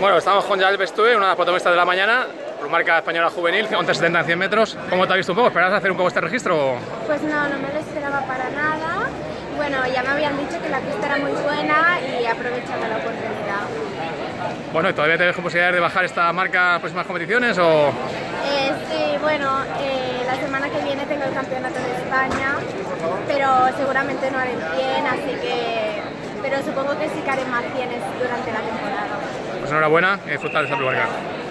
Bueno, estamos con Yael Bestue, una protagonista de la mañana, marca española juvenil, 11.70 en 100 metros. ¿Cómo te has visto un poco? ¿Esperabas hacer un poco este registro? Pues no, no me lo esperaba para nada. Bueno, ya me habían dicho que la pista era muy buena y he aprovechado la oportunidad. Bueno, ¿y todavía tienes posibilidades de bajar esta marca las próximas competiciones o...? Eh, sí, bueno, eh, la semana que viene tengo el campeonato de España, pero seguramente no haré 100, así que... Pero supongo que sí que haré más 100 durante enhorabuena y disfrutar de esta marca.